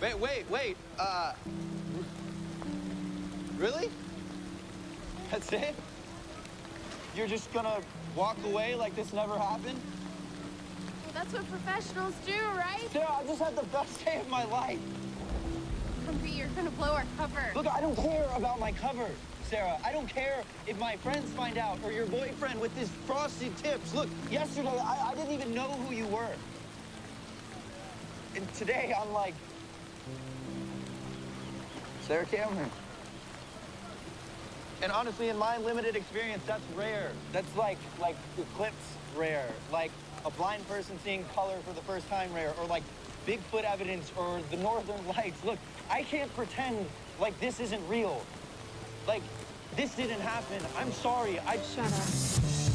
Wait, wait, wait. Uh. Really? That's it? You're just gonna walk away like this never happened? Well, that's what professionals do, right? Sarah, I just had the best day of my life. John B, you're gonna blow our cover. Look, I don't care about my cover, Sarah. I don't care if my friends find out or your boyfriend with his frosty tips. Look, yesterday I, I didn't even know who you were. And today I'm like, Sarah Cameron. And honestly, in my limited experience, that's rare. That's like like eclipse rare. Like a blind person seeing color for the first time rare, or like Bigfoot evidence or the Northern Lights. Look, I can't pretend like this isn't real. Like, this didn't happen. I'm sorry. I Shut up.